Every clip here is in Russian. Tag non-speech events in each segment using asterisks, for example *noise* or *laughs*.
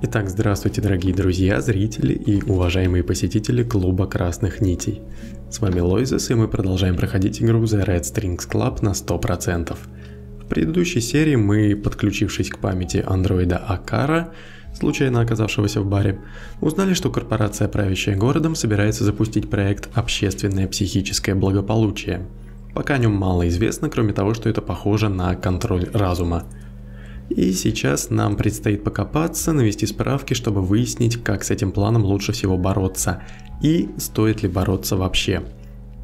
Итак, здравствуйте, дорогие друзья, зрители и уважаемые посетители клуба Красных Нитей. С вами Лойзес, и мы продолжаем проходить игру The Red Strings Club на 100%. В предыдущей серии мы, подключившись к памяти андроида Акара, случайно оказавшегося в баре, узнали, что корпорация, правящая городом, собирается запустить проект «Общественное психическое благополучие». Пока о нем мало известно, кроме того, что это похоже на контроль разума – и сейчас нам предстоит покопаться, навести справки, чтобы выяснить, как с этим планом лучше всего бороться и стоит ли бороться вообще.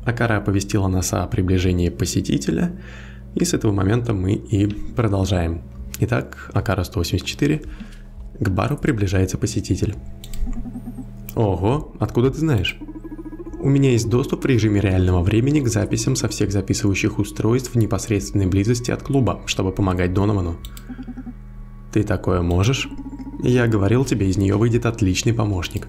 Акара оповестила нас о приближении посетителя, и с этого момента мы и продолжаем. Итак, Акара 184, к бару приближается посетитель. Ого, откуда ты знаешь? У меня есть доступ в режиме реального времени к записям со всех записывающих устройств в непосредственной близости от клуба, чтобы помогать Доновану. Ты такое можешь? Я говорил тебе, из нее выйдет отличный помощник.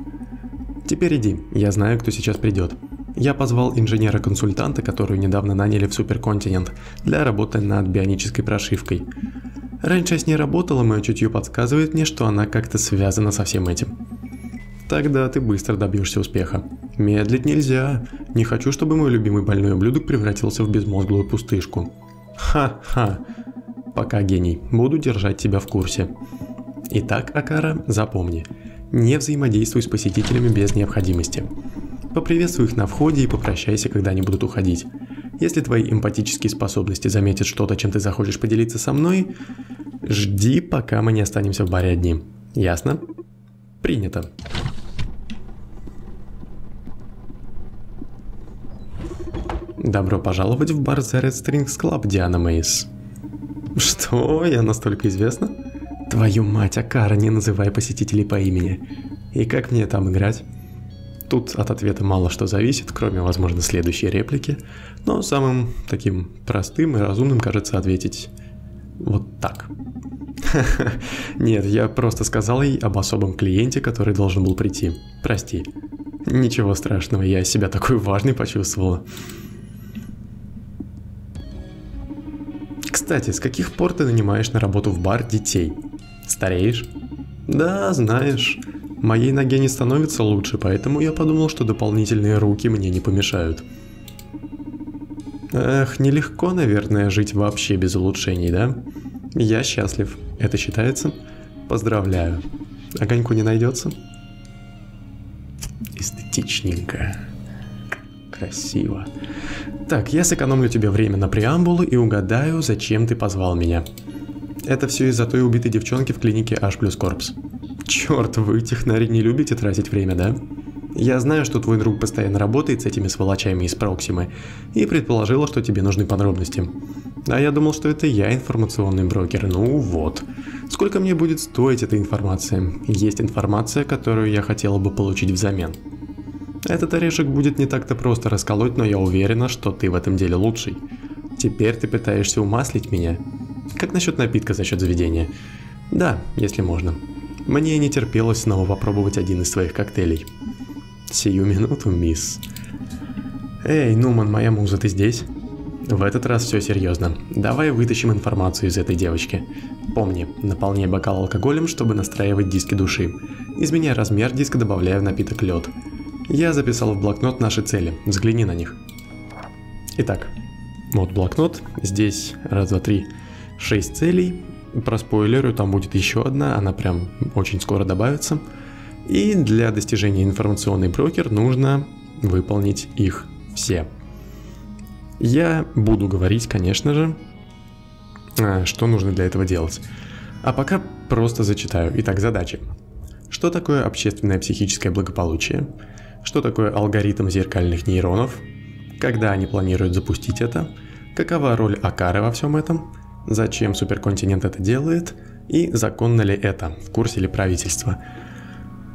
Теперь иди, я знаю, кто сейчас придет. Я позвал инженера-консультанта, которую недавно наняли в Суперконтинент, для работы над бионической прошивкой. Раньше я с ней работала, мое чутье подсказывает мне, что она как-то связана со всем этим. Тогда ты быстро добьешься успеха. Медлить нельзя. Не хочу, чтобы мой любимый больной ублюдок превратился в безмозглую пустышку. Ха-ха. Пока, гений, буду держать тебя в курсе. Итак, Акара, запомни, не взаимодействуй с посетителями без необходимости. Поприветствуй их на входе и попрощайся, когда они будут уходить. Если твои эмпатические способности заметят что-то, чем ты захочешь поделиться со мной, жди, пока мы не останемся в баре одни. Ясно? Принято. Добро пожаловать в бар The Red Strings Club, Диана Мейс. *laughs* Что? Я настолько известна? Твою мать, Акара, не называй посетителей по имени. И как мне там играть? Тут от ответа мало что зависит, кроме, возможно, следующей реплики, но самым таким простым и разумным кажется ответить вот так. *laughs* Нет, я просто сказал ей об особом клиенте, который должен был прийти. Прости. Ничего страшного, я себя такой важный почувствовала. Кстати, с каких пор ты нанимаешь на работу в бар детей? Стареешь? Да, знаешь, моей ноге не становится лучше, поэтому я подумал, что дополнительные руки мне не помешают. Эх, нелегко, наверное, жить вообще без улучшений, да? Я счастлив. Это считается? Поздравляю. Огоньку не найдется? Эстетичненько. Красиво. Так, я сэкономлю тебе время на преамбулу и угадаю, зачем ты позвал меня. Это все из-за той убитой девчонки в клинике H плюс. Черт, вы, технари, не любите тратить время, да? Я знаю, что твой друг постоянно работает с этими сволочами из Проксимы, и предположила, что тебе нужны подробности. А я думал, что это я информационный брокер. Ну вот. Сколько мне будет стоить эта информация? Есть информация, которую я хотела бы получить взамен. Этот орешек будет не так-то просто расколоть, но я уверена, что ты в этом деле лучший. Теперь ты пытаешься умаслить меня. Как насчет напитка за счет заведения? Да, если можно. Мне не терпелось снова попробовать один из своих коктейлей. Сию минуту, мисс. Эй, Нуман, моя муза, ты здесь? В этот раз все серьезно. Давай вытащим информацию из этой девочки. Помни, наполняй бокал алкоголем, чтобы настраивать диски души. Изменяй размер диска, добавляя в напиток лед. Я записал в блокнот наши цели, взгляни на них. Итак, вот блокнот, здесь раз, два, три, шесть целей. Про спойлеры там будет еще одна, она прям очень скоро добавится. И для достижения информационный брокер нужно выполнить их все. Я буду говорить, конечно же, а, что нужно для этого делать. А пока просто зачитаю. Итак, задачи. Что такое общественное психическое благополучие? Что такое алгоритм зеркальных нейронов, когда они планируют запустить это, какова роль Акары во всем этом, зачем суперконтинент это делает и законно ли это, в курсе ли правительства.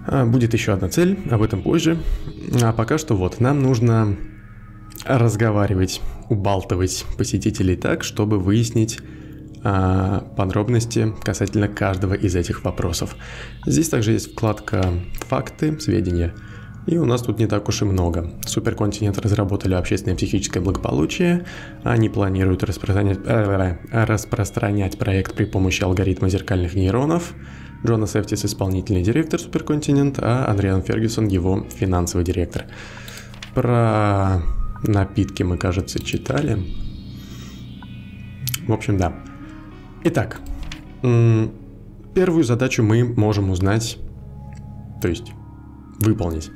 А, будет еще одна цель, об этом позже. А пока что вот, нам нужно разговаривать, убалтывать посетителей так, чтобы выяснить а, подробности касательно каждого из этих вопросов. Здесь также есть вкладка «Факты», «Сведения», и у нас тут не так уж и много. Суперконтинент разработали общественное психическое благополучие. Они планируют распространять, э, распространять проект при помощи алгоритма зеркальных нейронов. Джонас Эфтис – исполнительный директор Суперконтинент, а Андриан Фергюсон – его финансовый директор. Про напитки мы, кажется, читали. В общем, да. Итак, первую задачу мы можем узнать, то есть выполнить,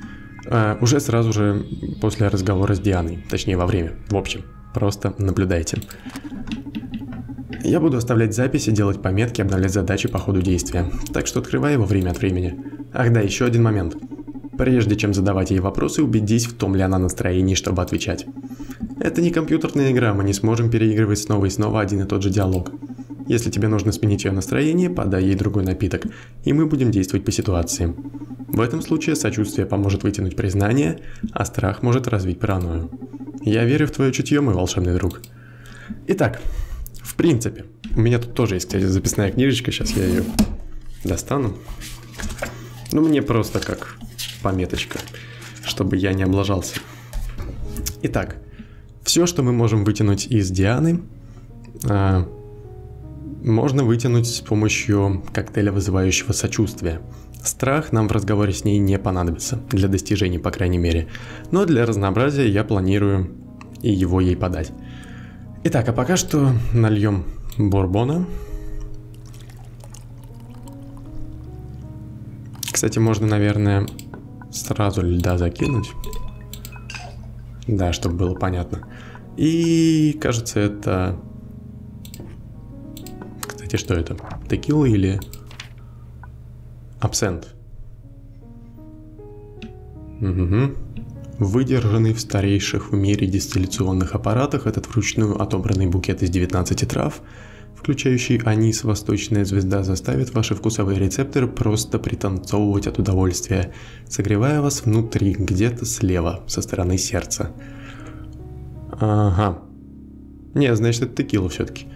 а, уже сразу же после разговора с Дианой, точнее во время, в общем. Просто наблюдайте. Я буду оставлять записи, делать пометки, обновлять задачи по ходу действия. Так что открывай его время от времени. Ах да, еще один момент. Прежде чем задавать ей вопросы, убедись, в том ли она настроении, чтобы отвечать. Это не компьютерная игра, мы не сможем переигрывать снова и снова один и тот же диалог. Если тебе нужно сменить ее настроение, подай ей другой напиток, и мы будем действовать по ситуации. В этом случае сочувствие поможет вытянуть признание, а страх может развить паранойю. Я верю в твое чутье, мой волшебный друг. Итак, в принципе, у меня тут тоже есть, кстати, записная книжечка, сейчас я ее достану. Ну, мне просто как пометочка, чтобы я не облажался. Итак, все, что мы можем вытянуть из Дианы, а, можно вытянуть с помощью коктейля, вызывающего сочувствие. Страх нам в разговоре с ней не понадобится, для достижений, по крайней мере. Но для разнообразия я планирую и его ей подать. Итак, а пока что нальем бурбона. Кстати, можно, наверное, сразу льда закинуть. Да, чтобы было понятно. И, кажется, это... Кстати, что это? Текила или Абсент. Угу. Выдержанный в старейших в мире дистилляционных аппаратах этот вручную отобранный букет из 19 трав, включающий анис «Восточная звезда», заставит ваши вкусовые рецепторы просто пританцовывать от удовольствия, согревая вас внутри, где-то слева, со стороны сердца. Ага. Не, значит, это текила все-таки.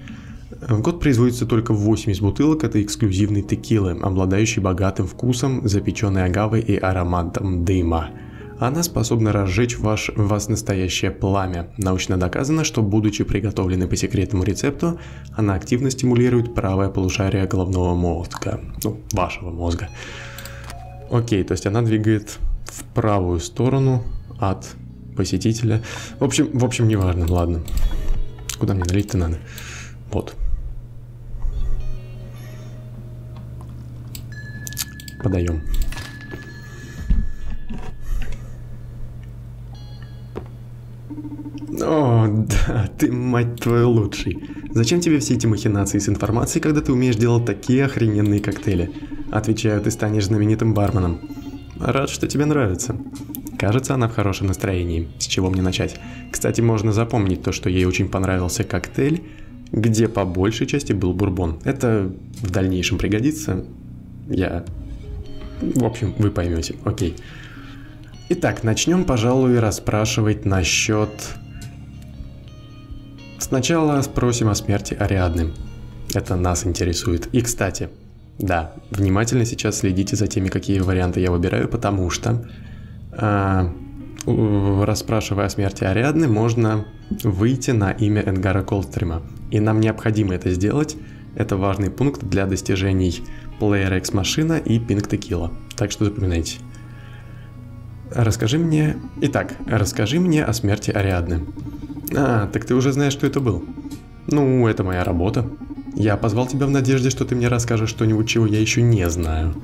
В год производится только 80 бутылок этой эксклюзивной текилы, обладающей богатым вкусом, запеченной агавой и ароматом дыма. Она способна разжечь ваш, вас настоящее пламя. Научно доказано, что будучи приготовленной по секретному рецепту, она активно стимулирует правое полушарие головного мозга. Ну, вашего мозга. Окей, то есть она двигает в правую сторону от посетителя. В общем, в общем, неважно, ладно. Куда мне налить-то надо? Вот. Подаем. О, да, ты, мать твою, лучший. Зачем тебе все эти махинации с информацией, когда ты умеешь делать такие охрененные коктейли? Отвечаю, ты станешь знаменитым барменом. Рад, что тебе нравится. Кажется, она в хорошем настроении. С чего мне начать? Кстати, можно запомнить то, что ей очень понравился коктейль, где по большей части был бурбон. Это в дальнейшем пригодится. Я... В общем, вы поймете. Окей. Итак, начнем, пожалуй, расспрашивать насчет... Сначала спросим о смерти Ариадны. Это нас интересует. И, кстати, да, внимательно сейчас следите за теми, какие варианты я выбираю, потому что, э, расспрашивая о смерти Ариадны, можно выйти на имя Энгара Колстрима. И нам необходимо это сделать. Это важный пункт для достижений Player X машина и Pink Tequila. Так что запоминайте. Расскажи мне... Итак, расскажи мне о смерти Ариадны. А, так ты уже знаешь, что это был. Ну, это моя работа. Я позвал тебя в надежде, что ты мне расскажешь что-нибудь, чего я еще не знаю.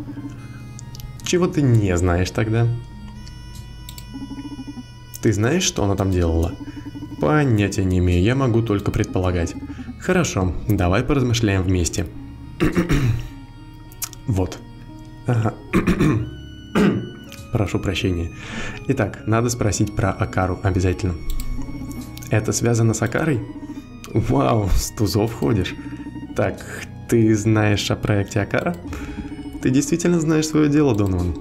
Чего ты не знаешь тогда? Ты знаешь, что она там делала? Понятия не имею, я могу только предполагать. Хорошо, давай поразмышляем вместе. *clears throat* вот. *coughs* Прошу прощения. Итак, надо спросить про Акару обязательно. Это связано с Акарой? Вау, с тузов ходишь. Так, ты знаешь о проекте Акара? Ты действительно знаешь свое дело, Донован?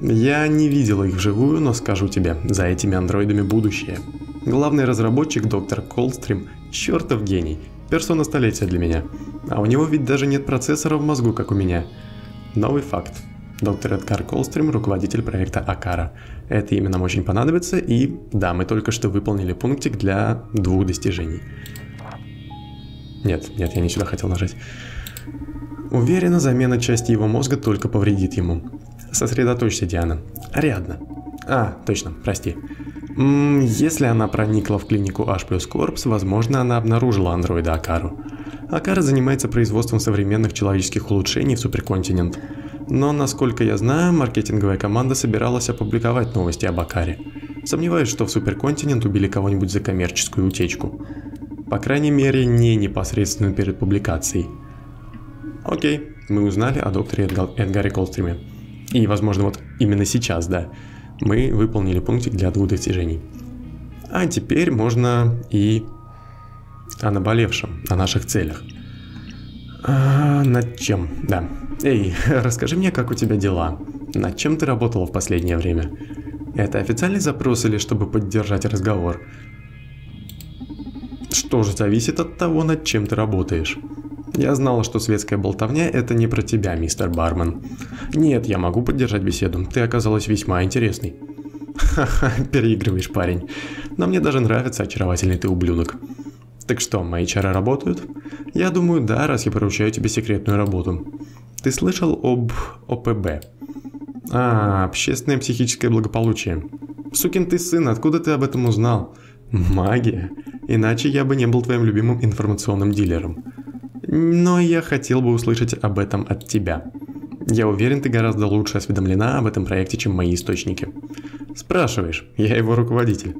Я не видел их вживую, но скажу тебе, за этими андроидами будущее. Главный разработчик, доктор Колстрим, чертов гений, персона столетия для меня. А у него ведь даже нет процессора в мозгу, как у меня. Новый факт. Доктор Эдгар Колстрим, руководитель проекта Акара. Это имя нам очень понадобится, и да, мы только что выполнили пунктик для двух достижений. Нет, нет, я не сюда хотел нажать. Уверена, замена части его мозга только повредит ему. Сосредоточься, Диана. Ариадна. А, точно, прости. М -м, если она проникла в клинику H плюс возможно, она обнаружила андроида Акару. Акара занимается производством современных человеческих улучшений в суперконтинент. Но, насколько я знаю, маркетинговая команда собиралась опубликовать новости об Акаре. Сомневаюсь, что в суперконтинент убили кого-нибудь за коммерческую утечку. По крайней мере, не непосредственно перед публикацией. Окей, мы узнали о докторе Эдгар, Эдгаре Колстриме. И, возможно, вот именно сейчас, да, мы выполнили пунктик для двух достижений. А теперь можно и о наболевшем, о наших целях. А, над чем? Да. Эй, *laughs* расскажи мне, как у тебя дела? Над чем ты работала в последнее время? Это официальный запрос или чтобы поддержать разговор? Что же зависит от того, над чем ты работаешь. Я знала, что светская болтовня – это не про тебя, мистер Бармен. Нет, я могу поддержать беседу, ты оказалась весьма интересной. *laughs* Ха-ха, переигрываешь, парень. Но мне даже нравится очаровательный ты ублюдок. Так что, мои чары работают? Я думаю, да, раз я поручаю тебе секретную работу. Ты слышал об ОПБ? А, общественное психическое благополучие. Сукин ты сын, откуда ты об этом узнал? Магия. Иначе я бы не был твоим любимым информационным дилером. Но я хотел бы услышать об этом от тебя. Я уверен, ты гораздо лучше осведомлена об этом проекте, чем мои источники. Спрашиваешь, я его руководитель.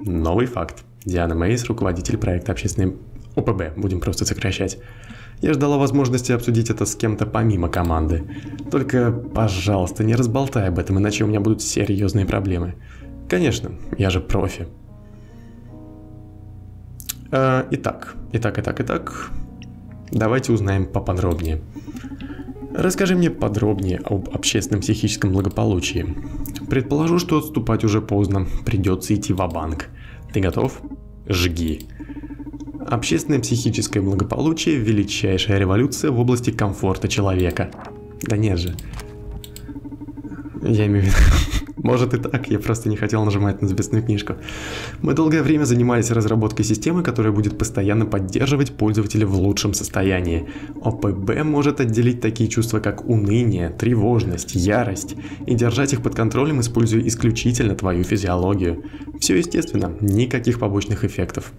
Новый факт. Диана Мейс, руководитель проекта общественной ОПБ, будем просто сокращать. Я ждала возможности обсудить это с кем-то помимо команды. Только, пожалуйста, не разболтай об этом, иначе у меня будут серьезные проблемы. Конечно, я же профи. А, итак, итак, итак, итак. Давайте узнаем поподробнее. Расскажи мне подробнее об общественном психическом благополучии. Предположу, что отступать уже поздно, придется идти в банк Ты готов? Жги. Общественное психическое благополучие – величайшая революция в области комфорта человека. Да нет же. Я имею в виду... Может и так, я просто не хотел нажимать на записную книжку. Мы долгое время занимались разработкой системы, которая будет постоянно поддерживать пользователя в лучшем состоянии. ОПБ может отделить такие чувства, как уныние, тревожность, ярость, и держать их под контролем, используя исключительно твою физиологию. Все естественно, никаких побочных эффектов.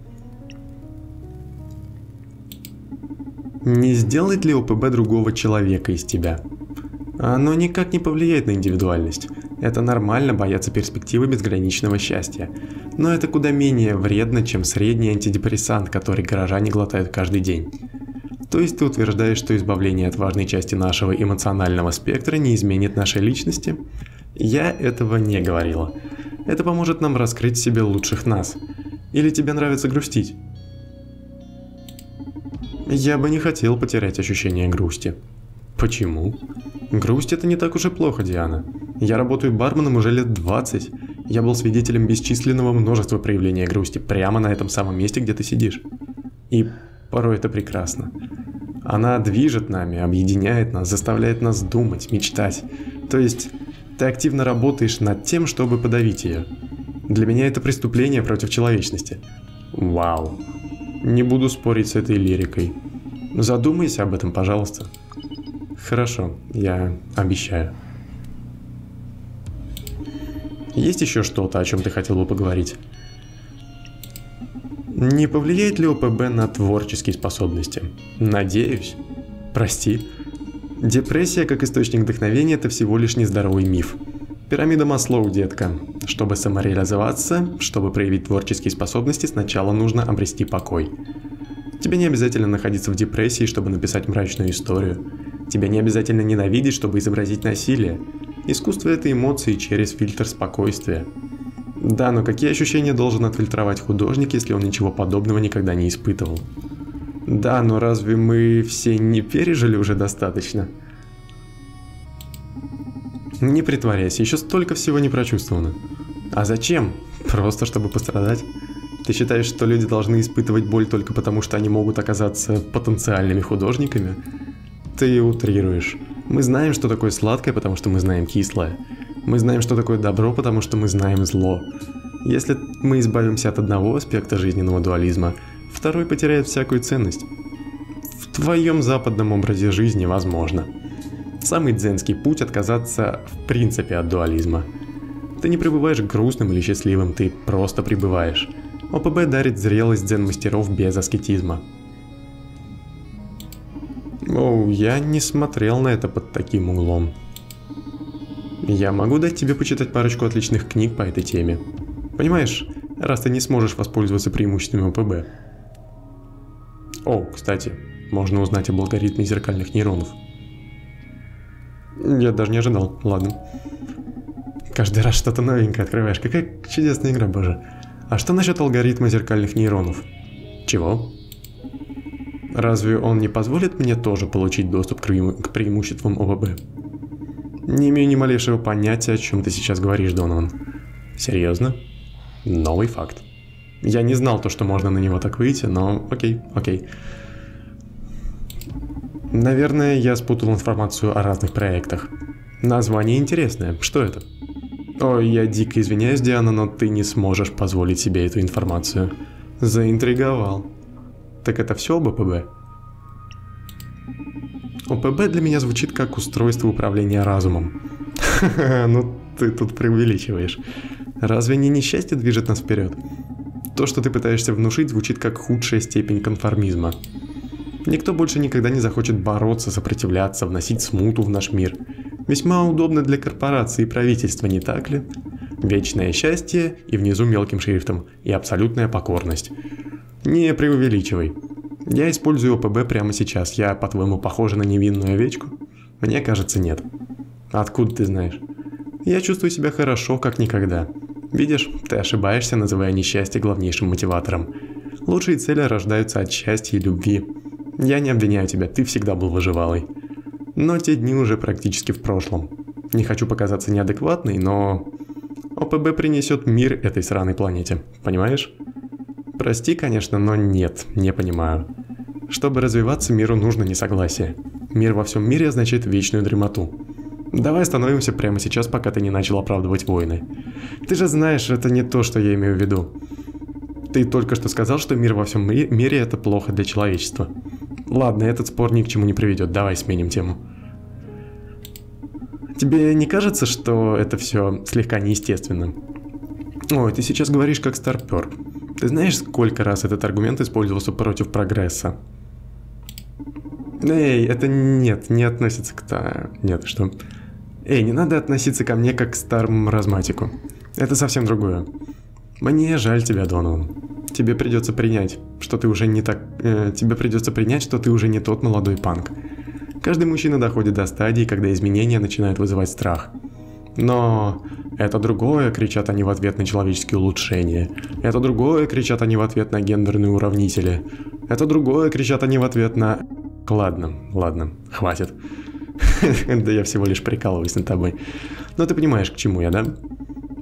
Не сделает ли ОПБ другого человека из тебя? Оно никак не повлияет на индивидуальность. Это нормально бояться перспективы безграничного счастья. Но это куда менее вредно, чем средний антидепрессант, который горожане глотают каждый день. То есть ты утверждаешь, что избавление от важной части нашего эмоционального спектра не изменит нашей личности? Я этого не говорила. Это поможет нам раскрыть в себе лучших нас. Или тебе нравится грустить? Я бы не хотел потерять ощущение грусти. Почему? Грусть это не так уж и плохо, Диана. Я работаю барменом уже лет 20. Я был свидетелем бесчисленного множества проявления грусти прямо на этом самом месте, где ты сидишь. И порой это прекрасно. Она движет нами, объединяет нас, заставляет нас думать, мечтать. То есть ты активно работаешь над тем, чтобы подавить ее. Для меня это преступление против человечности. Вау. Не буду спорить с этой лирикой. Задумайся об этом, пожалуйста. Хорошо, я обещаю. Есть еще что-то, о чем ты хотел бы поговорить? Не повлияет ли ОПБ на творческие способности? Надеюсь. Прости. Депрессия как источник вдохновения – это всего лишь нездоровый миф. Пирамида Маслоу, детка. Чтобы самореализоваться, чтобы проявить творческие способности, сначала нужно обрести покой. Тебе не обязательно находиться в депрессии, чтобы написать мрачную историю. Тебя не обязательно ненавидеть, чтобы изобразить насилие. Искусство – это эмоции через фильтр спокойствия. Да, но какие ощущения должен отфильтровать художник, если он ничего подобного никогда не испытывал? Да, но разве мы все не пережили уже достаточно? Не притворяйся, еще столько всего не прочувствовано. А зачем? Просто чтобы пострадать? Ты считаешь, что люди должны испытывать боль только потому, что они могут оказаться потенциальными художниками? Ты утрируешь. Мы знаем, что такое сладкое, потому что мы знаем кислое. Мы знаем, что такое добро, потому что мы знаем зло. Если мы избавимся от одного аспекта жизненного дуализма, второй потеряет всякую ценность. В твоем западном образе жизни возможно. Самый дзенский путь отказаться в принципе от дуализма. Ты не пребываешь грустным или счастливым, ты просто пребываешь. ОПБ дарит зрелость дзен-мастеров без аскетизма. О, я не смотрел на это под таким углом. Я могу дать тебе почитать парочку отличных книг по этой теме. Понимаешь, раз ты не сможешь воспользоваться преимуществами ОПБ. О, кстати, можно узнать об алгоритме зеркальных нейронов. Я даже не ожидал, ладно. Каждый раз что-то новенькое открываешь. Какая чудесная игра, боже. А что насчет алгоритма зеркальных нейронов? Чего? Разве он не позволит мне тоже получить доступ к, преиму к преимуществам ОВБ? Не имею ни малейшего понятия, о чем ты сейчас говоришь, Донован. Серьезно? Новый факт. Я не знал то, что можно на него так выйти, но окей, окей. Наверное, я спутал информацию о разных проектах. Название интересное. Что это? Ой, я дико извиняюсь, Диана, но ты не сможешь позволить себе эту информацию. Заинтриговал. Так это все об ОПБ? ОПБ для меня звучит как устройство управления разумом. *laughs* Ну, ты тут преувеличиваешь. Разве не несчастье движет нас вперед? То, что ты пытаешься внушить, звучит как худшая степень конформизма. Никто больше никогда не захочет бороться, сопротивляться, вносить смуту в наш мир. Весьма удобно для корпорации и правительства, не так ли? Вечное счастье и внизу мелким шрифтом, и абсолютная покорность. Не преувеличивай. Я использую ОПБ прямо сейчас. Я, по-твоему, похожа на невинную овечку? Мне кажется, нет. Откуда ты знаешь? Я чувствую себя хорошо, как никогда. Видишь, ты ошибаешься, называя несчастье главнейшим мотиватором. Лучшие цели рождаются от счастья и любви. Я не обвиняю тебя, ты всегда был выживалой. Но те дни уже практически в прошлом. Не хочу показаться неадекватной, но... ОПБ принесет мир этой сраной планете, понимаешь? Прости, конечно, но нет, не понимаю. Чтобы развиваться, миру нужно несогласие. Мир во всем мире означает вечную дремоту. Давай остановимся прямо сейчас, пока ты не начал оправдывать войны. Ты же знаешь, это не то, что я имею в виду. Ты только что сказал, что мир во всем ми мире это плохо для человечества. Ладно, этот спор ни к чему не приведет, давай сменим тему. Тебе не кажется, что это все слегка неестественно? Ой, ты сейчас говоришь как старпер. Ты знаешь, сколько раз этот аргумент использовался против прогресса? Эй, это нет, не относится к та... Нет, что... Эй, не надо относиться ко мне как к старому маразматику. Это совсем другое. Мне жаль тебя, Донован. Тебе придется принять, что ты уже не так... Э, тебе придется принять, что ты уже не тот молодой панк. Каждый мужчина доходит до стадии, когда изменения начинают вызывать страх. Но это другое, кричат они в ответ на человеческие улучшения. Это другое, кричат они в ответ на гендерные уравнители. Это другое, кричат они в ответ на... Ладно, ладно, хватит. *laughs* Да я всего лишь прикалываюсь над тобой. Но ты понимаешь, к чему я, да?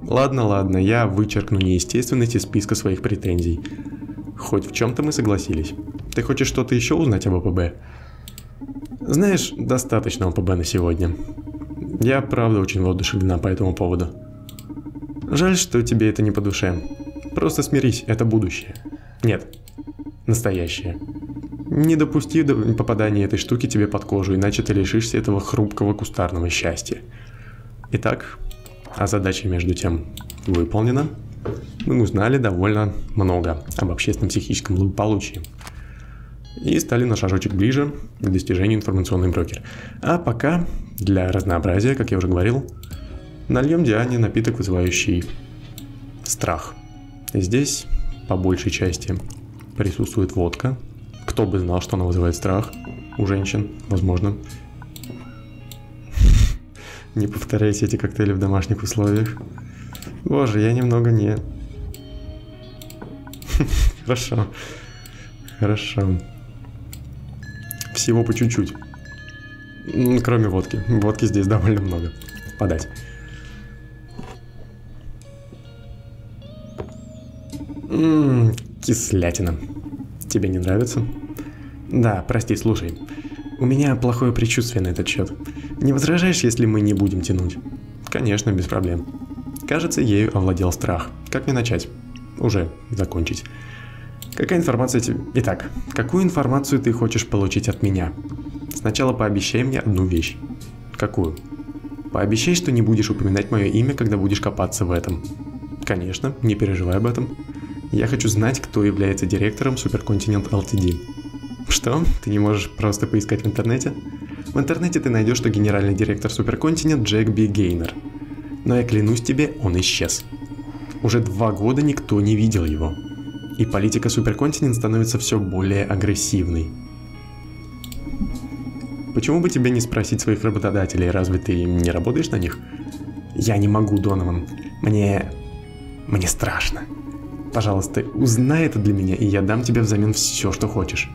Ладно, ладно, я вычеркну неестественность из списка своих претензий. Хоть в чем-то мы согласились. Ты хочешь что-то еще узнать об ОПБ? Знаешь, достаточно ОПБ на сегодня. Я правда очень воодушевлена по этому поводу. Жаль, что тебе это не по душе. Просто смирись, это будущее. Нет, настоящее. Не допусти попадания этой штуки тебе под кожу, иначе ты лишишься этого хрупкого кустарного счастья. Итак, а задача между тем выполнена. Мы узнали довольно много об общественном психическом благополучии. И стали на шажочек ближе к достижению информационный брокер. А пока, для разнообразия, как я уже говорил, нальем Диане напиток, вызывающий страх. Здесь, по большей части, присутствует водка. Кто бы знал, что она вызывает страх у женщин, возможно. *laughs* Не повторяйте эти коктейли в домашних условиях. Боже, я немного не... *laughs* Хорошо. Хорошо. Всего по чуть-чуть. Кроме водки. Водки здесь довольно много. Подать. Ммм, кислятина. Тебе не нравится? Да, прости, слушай. У меня плохое предчувствие на этот счет. Не возражаешь, если мы не будем тянуть? Конечно, без проблем. Кажется, ею овладел страх. Как мне начать? Уже закончить. Какая информация тебе... Итак, какую информацию ты хочешь получить от меня? Сначала пообещай мне одну вещь. Какую? Пообещай, что не будешь упоминать мое имя, когда будешь копаться в этом. Конечно, не переживай об этом. Я хочу знать, кто является директором Supercontinent Ltd. Что? Ты не можешь просто поискать в интернете? В интернете ты найдешь, что генеральный директор Supercontinent Джек Би Гейнер. Но я клянусь тебе, он исчез. Уже два года никто не видел его. И политика Supercontinent становится все более агрессивной. Почему бы тебе не спросить своих работодателей, разве ты не работаешь на них? Я не могу, Донован. Мне... Мне страшно. Пожалуйста, узнай это для меня, и я дам тебе взамен все, что хочешь.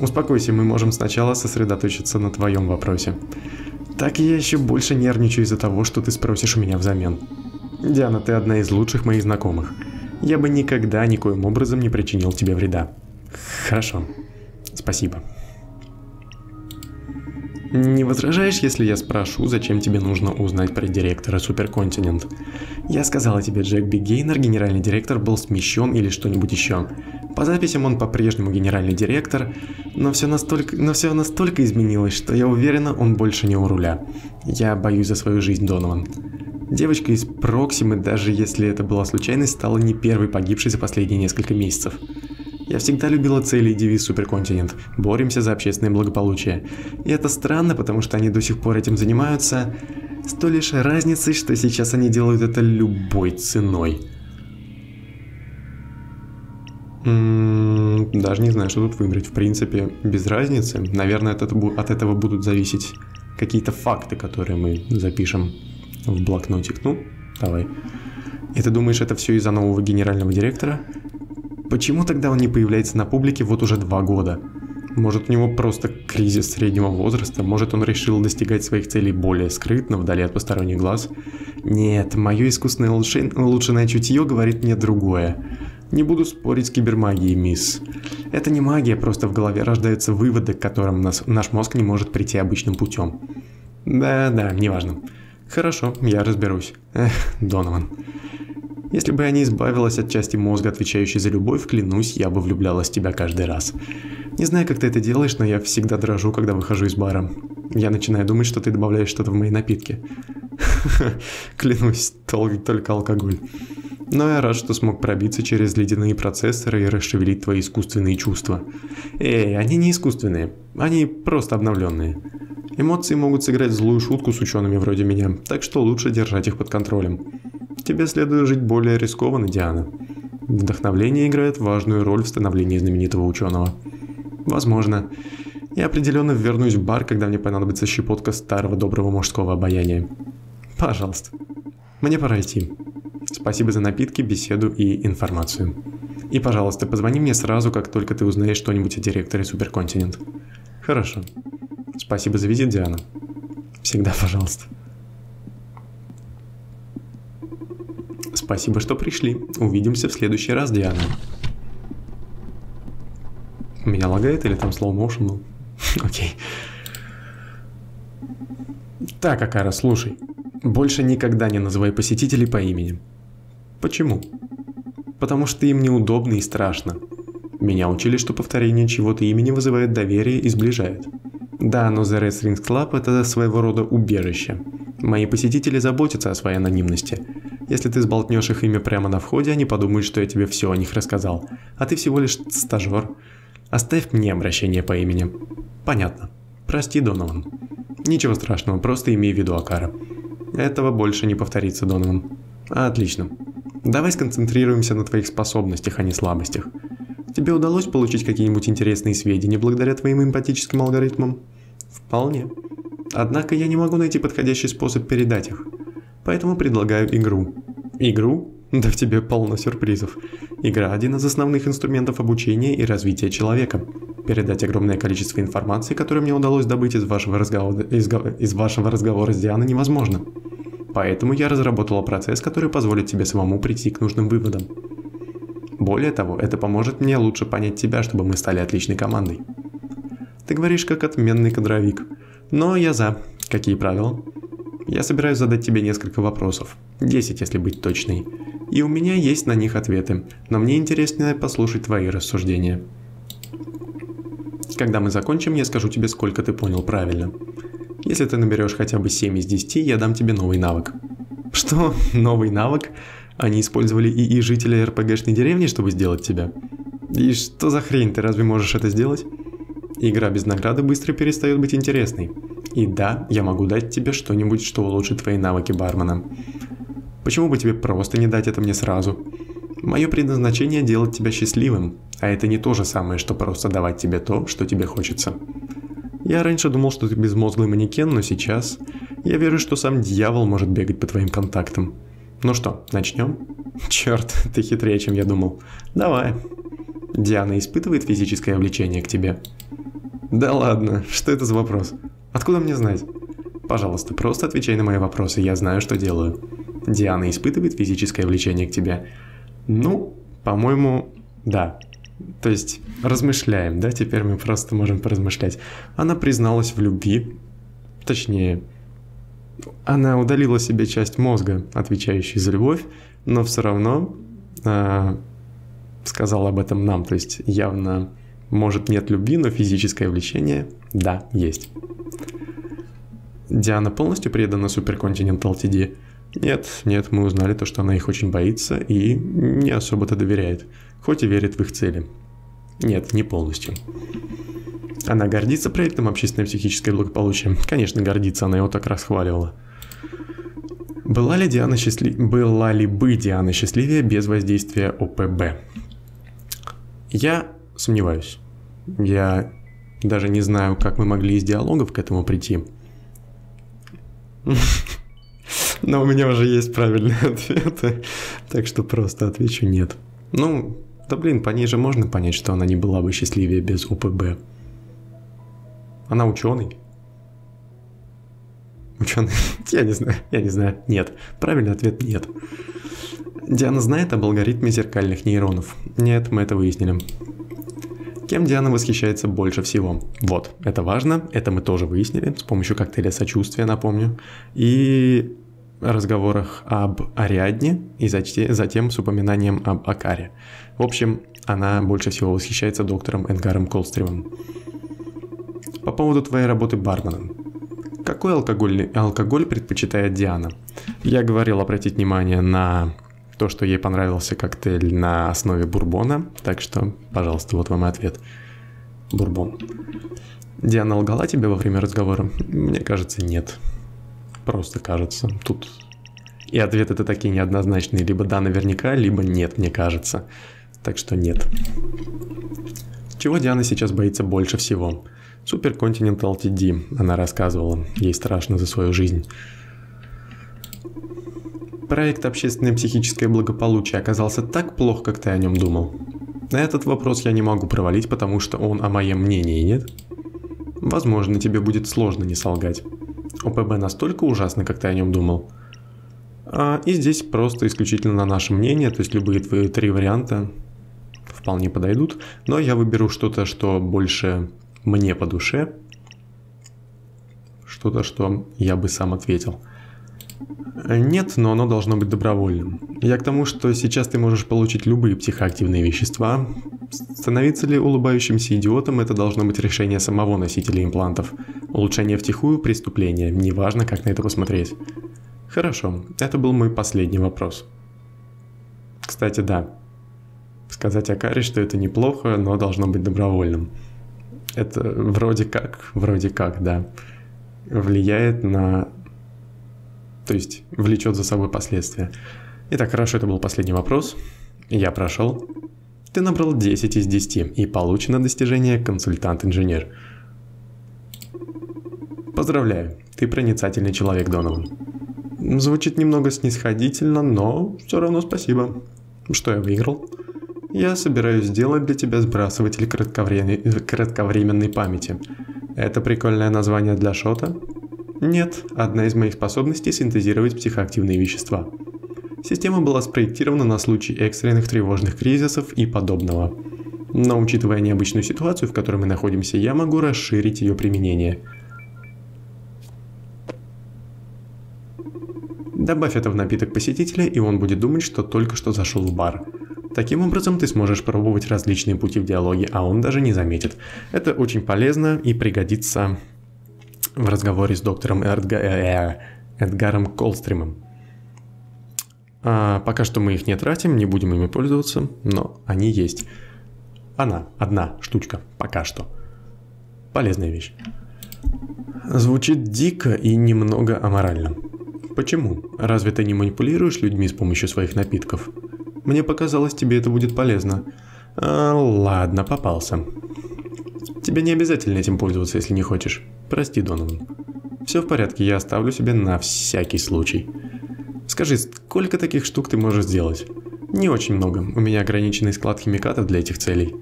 Успокойся, мы можем сначала сосредоточиться на твоем вопросе. Так я еще больше нервничаю из-за того, что ты спросишь у меня взамен. Диана, ты одна из лучших моих знакомых. Я бы никогда никоим образом не причинил тебе вреда. Хорошо. Спасибо. Не возражаешь, если я спрошу, зачем тебе нужно узнать про директора Суперконтинент? Я сказала тебе, Джек Бигейнер, генеральный директор, был смещен или что-нибудь еще. По записям он по-прежнему генеральный директор, но все, настолько, но все настолько изменилось, что я уверена, он больше не у руля. Я боюсь за свою жизнь, Донован. Девочка из Проксимы, даже если это была случайность, стала не первой погибшей за последние несколько месяцев. Я всегда любила цели и девиз Суперконтинент. Боремся за общественное благополучие. И это странно, потому что они до сих пор этим занимаются. С той лишь разницей, что сейчас они делают это любой ценой. М -м, даже не знаю, что тут выбрать. В принципе, без разницы. Наверное, от этого будут зависеть какие-то факты, которые мы запишем в блокнотик. Ну, давай. И ты думаешь, это все из-за нового генерального директора? Почему тогда он не появляется на публике вот уже два года? Может у него просто кризис среднего возраста? Может он решил достигать своих целей более скрытно, вдали от посторонних глаз? Нет, мое искусственное улучшенное чутье говорит мне другое. Не буду спорить с кибермагией, мисс. Это не магия, просто в голове рождаются выводы, к которым нас, наш мозг не может прийти обычным путем. Да-да, неважно. Хорошо, я разберусь. Эх, Донован. Если бы я не избавилась от части мозга, отвечающей за любовь, клянусь, я бы влюблялась в тебя каждый раз. Не знаю, как ты это делаешь, но я всегда дрожу, когда выхожу из бара. Я начинаю думать, что ты добавляешь что-то в мои напитки. *laughs* Клянусь, только алкоголь. Но я рад, что смог пробиться через ледяные процессоры и расшевелить твои искусственные чувства. Эй, они не искусственные, они просто обновленные. Эмоции могут сыграть злую шутку с учеными вроде меня, так что лучше держать их под контролем. Тебе следует жить более рискованно, Диана. Вдохновление играет важную роль в становлении знаменитого ученого. Возможно. Я определенно вернусь в бар, когда мне понадобится щепотка старого доброго мужского обаяния. Пожалуйста. Мне пора идти. Спасибо за напитки, беседу и информацию. И, пожалуйста, позвони мне сразу, как только ты узнаешь что-нибудь о директоре Суперконтинент. Хорошо. Спасибо за визит, Диана. Всегда пожалуйста. Спасибо, что пришли. Увидимся в следующий раз, Диана. Меня лагает или там slow motion был? *laughs* Окей. Так, Акара, слушай. Больше никогда не называй посетителей по имени. Почему? Потому что им неудобно и страшно. Меня учили, что повторение чего-то имени вызывает доверие и сближает. Да, но The Red Strings Club это своего рода убежище. Мои посетители заботятся о своей анонимности. Если ты сболтнешь их имя прямо на входе, они подумают, что я тебе все о них рассказал. А ты всего лишь стажер. Оставь мне обращение по имени. Понятно. Прости, Донован. Ничего страшного, просто имей в виду Акара. Этого больше не повторится, Донован. Отлично. Давай сконцентрируемся на твоих способностях, а не слабостях. Тебе удалось получить какие-нибудь интересные сведения благодаря твоим эмпатическим алгоритмам? Вполне. Однако я не могу найти подходящий способ передать их. Поэтому предлагаю игру. Игру? Да в тебе полно сюрпризов. Игра – один из основных инструментов обучения и развития человека. Передать огромное количество информации, которую мне удалось добыть из вашего разговора, из, из вашего разговора с Дианой, невозможно. Поэтому я разработала процесс, который позволит тебе самому прийти к нужным выводам. Более того, это поможет мне лучше понять тебя, чтобы мы стали отличной командой. Ты говоришь как отменный кадровик. Но я за. Какие правила? Я собираюсь задать тебе несколько вопросов. 10, если быть точной. И у меня есть на них ответы, но мне интереснее послушать твои рассуждения. Когда мы закончим, я скажу тебе, сколько ты понял правильно. Если ты наберешь хотя бы 7 из 10, я дам тебе новый навык. Что? *laughs* Новый навык? Они использовали ИИ жителя РПГшной деревни, чтобы сделать тебя? И что за хрень, ты разве можешь это сделать? Игра без награды быстро перестает быть интересной. И да, я могу дать тебе что-нибудь, что улучшит твои навыки бармена. Почему бы тебе просто не дать это мне сразу? Мое предназначение делать тебя счастливым, а это не то же самое, что просто давать тебе то, что тебе хочется. Я раньше думал, что ты безмозглый манекен, но сейчас я верю, что сам дьявол может бегать по твоим контактам. Ну что, начнем? Черт, *laughs* ты хитрее, чем я думал. Давай. Диана испытывает физическое влечение к тебе? Да ладно, что это за вопрос? Откуда мне знать? Пожалуйста, просто отвечай на мои вопросы, я знаю, что делаю. Диана испытывает физическое влечение к тебе? Ну, по-моему, да. То есть, размышляем, да, теперь мы просто можем поразмышлять. Она призналась в любви, точнее, она удалила себе часть мозга, отвечающую за любовь, но все равно э, сказала об этом нам. То есть явно, может, нет любви, но физическое влечение, да, есть. Диана полностью предана Суперконтинент LTD? Нет, нет, мы узнали то, что она их очень боится и не особо-то доверяет, хоть и верит в их цели. Нет, не полностью. Она гордится проектом общественное психическое благополучие? Конечно, гордится, она его так расхваливала. Была ли Диана счастлив... Была ли бы Диана счастливее без воздействия ОПБ? Я сомневаюсь. Я даже не знаю, как мы могли из диалогов к этому прийти. Но у меня уже есть правильные *laughs* ответы, так что просто отвечу нет. Ну, да блин, по ней же можно понять, что она не была бы счастливее без ОПБ. Она ученый. Ученый? *laughs* Я не знаю, я не знаю. Нет. Правильный ответ нет. Диана знает об алгоритме зеркальных нейронов. Нет, мы это выяснили. Кем Диана восхищается больше всего? Вот, это важно, это мы тоже выяснили с помощью коктейля сочувствия, напомню. И разговорах об Ариадне и затем с упоминанием об Акаре. В общем, она больше всего восхищается доктором Эдгаром Колстримом. По поводу твоей работы барменом. Какой алкогольный алкоголь предпочитает Диана? Я говорил обратить внимание на то, что ей понравился коктейль на основе бурбона, так что, пожалуйста, вот вам и ответ. Бурбон. Диана лгала тебе во время разговора? Мне кажется, нет. Просто кажется. Тут и ответы это такие неоднозначные. Либо да, наверняка, либо нет, мне кажется. Так что нет. Чего Диана сейчас боится больше всего? Суперконтинент LTD, она рассказывала. Ей страшно за свою жизнь. Проект «Общественное психическое благополучие» оказался так плох, как ты о нем думал? На этот вопрос я не могу провалить, потому что он о моем мнении, нет? Возможно, тебе будет сложно не солгать. ОПБ настолько ужасно, как ты о нем думал. А, и здесь просто исключительно на наше мнение, то есть любые твои три варианта вполне подойдут, но я выберу что-то, что больше мне по душе, что-то, что я бы сам ответил. Нет, но оно должно быть добровольным. Я к тому, что сейчас ты можешь получить любые психоактивные вещества. Становиться ли улыбающимся идиотом – это должно быть решение самого носителя имплантов. Улучшение втихую – преступление, неважно, как на это посмотреть. Хорошо, это был мой последний вопрос. Кстати, да. Сказать Акаре, что это неплохо, но должно быть добровольным. Это вроде как, вроде как, да, влияет на то есть влечет за собой последствия. Итак, хорошо, это был последний вопрос. Я прошел. Ты набрал 10 из 10 и получено достижение консультант-инженер. Поздравляю, ты проницательный человек, Донован. Звучит немного снисходительно, но все равно спасибо. Что я выиграл? Я собираюсь сделать для тебя сбрасыватель кратковременной, кратковременной памяти. Это прикольное название для шота? Нет, одна из моих способностей синтезировать психоактивные вещества. Система была спроектирована на случай экстренных тревожных кризисов и подобного. Но учитывая необычную ситуацию, в которой мы находимся, я могу расширить ее применение. Добавь это в напиток посетителя, и он будет думать, что только что зашел в бар. Таким образом, ты сможешь пробовать различные пути в диалоге, а он даже не заметит. Это очень полезно и пригодится в разговоре с доктором Эдга... Э, Эдгаром Колстримом. А пока что мы их не тратим, не будем ими пользоваться, но они есть. Она, одна штучка, пока что. Полезная вещь. Звучит дико и немного аморально. Почему? Разве ты не манипулируешь людьми с помощью своих напитков? Мне показалось, тебе это будет полезно. А, ладно, попался. Тебе не обязательно этим пользоваться, если не хочешь. Прости, Донован. Все в порядке, я оставлю себе на всякий случай. Скажи, сколько таких штук ты можешь сделать? Не очень много, у меня ограниченный склад химикатов для этих целей.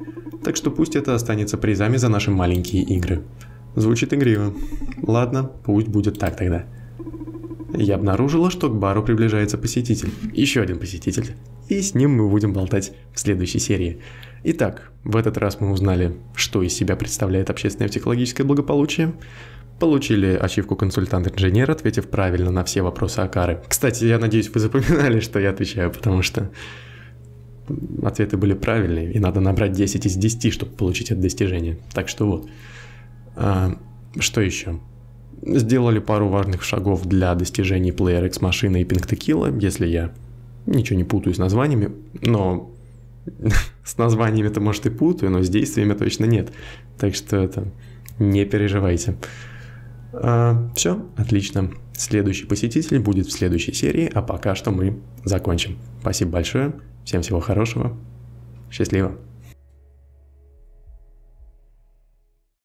Так что пусть это останется призами за наши маленькие игры. Звучит игриво. Ладно, пусть будет так тогда. Я обнаружила, что к бару приближается посетитель. Еще один посетитель. И с ним мы будем болтать в следующей серии. Итак, в этот раз мы узнали, что из себя представляет общественное психологическое благополучие. Получили ачивку консультант-инженер, ответив правильно на все вопросы Акары. Кстати, я надеюсь, вы запоминали, что я отвечаю, потому что ответы были правильные, и надо набрать 10 из 10, чтобы получить это достижение. Так что вот. А, что еще? Сделали пару важных шагов для достижений Player X машины и Pink Tequila, если я ничего не путаю с названиями, но *laughs* с названиями-то, может, и путаю, но с действиями точно нет. Так что это не переживайте. А, все, отлично. Следующий посетитель будет в следующей серии, а пока что мы закончим. Спасибо большое, всем всего хорошего, счастливо.